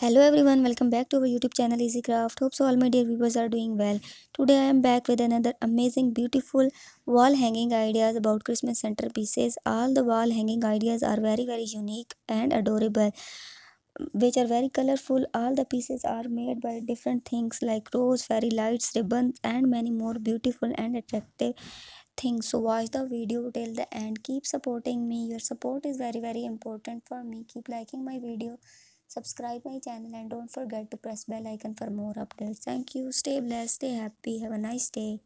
hello everyone welcome back to our youtube channel easy craft hope so all my dear viewers are doing well. Today i am back with another amazing beautiful wall hanging ideas about christmas centerpieces. All the wall hanging ideas are very very unique and adorable which are very colorful. All the pieces are made by different things like rose fairy lights ribbons and many more beautiful and attractive things. So watch the video till the end. Keep supporting me. Your support is very very important for me. Keep liking my video subscribe my channel and don't forget to press bell icon for more updates. Thank you. Stay blessed. Stay happy. Have a nice day